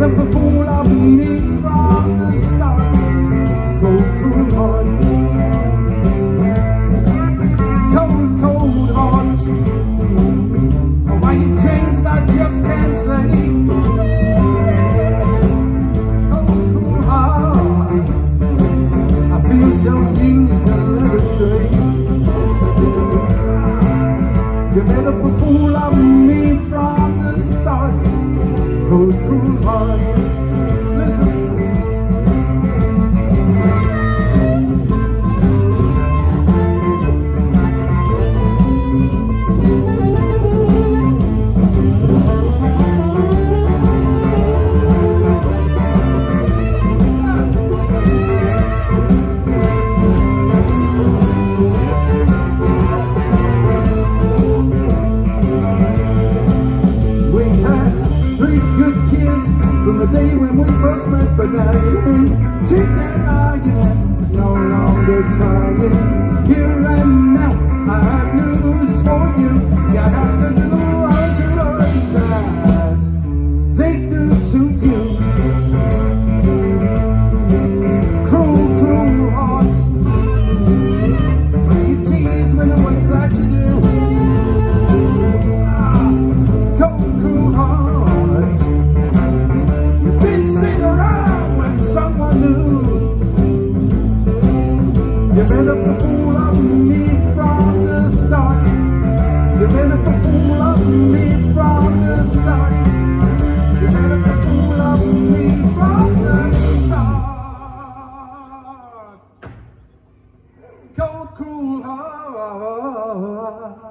never before I've been from the start. But now it ain't taking no longer trying. Here and now, I have news for you. Yeah, develop a fool of me from the start. Develop a fool of me from the start. Develop a fool of me from the start. Cold, cruel heart.